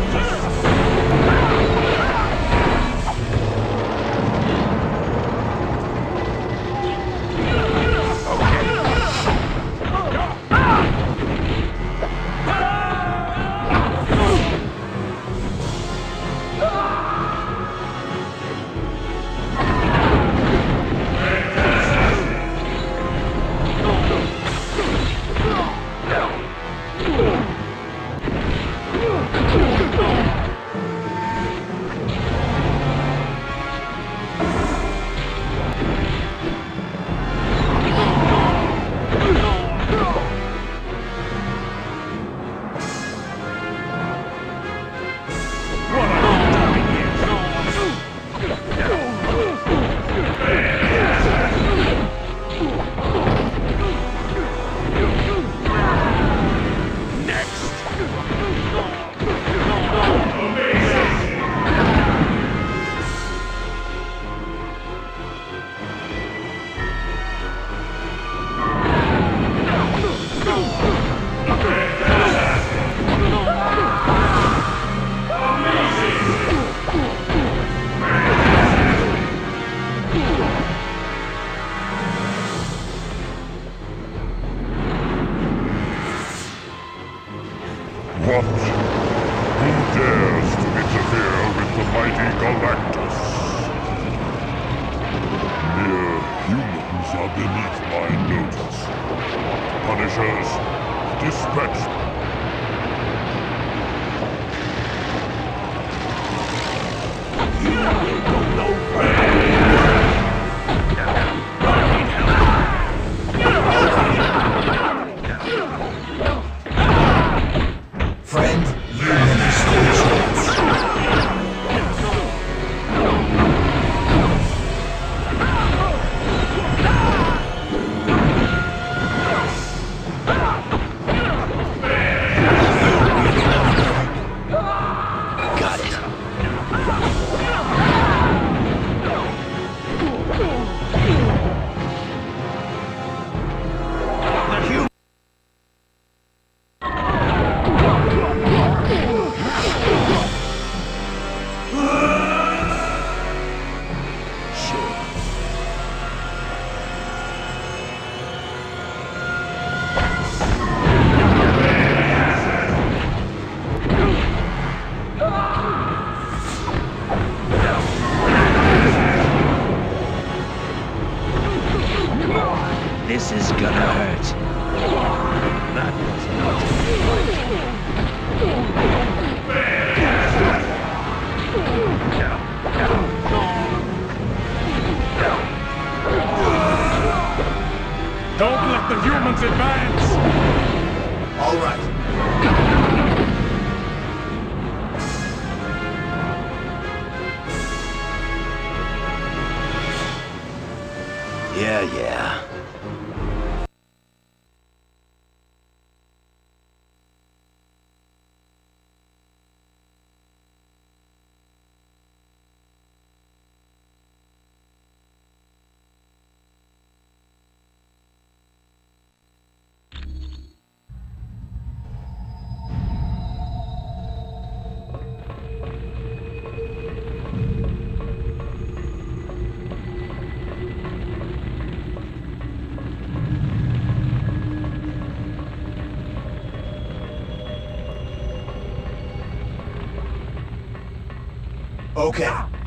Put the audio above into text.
for What? Who dares to interfere with the mighty Galactus? Mere humans are beneath my notice. Punishers, dispatch This is gonna hurt. That was not Don't let the humans advance! All right. Yeah, yeah. Okay.